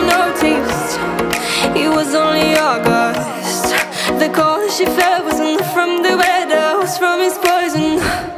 noticed It was only August. The call she felt wasn't from the weather Was from his poison.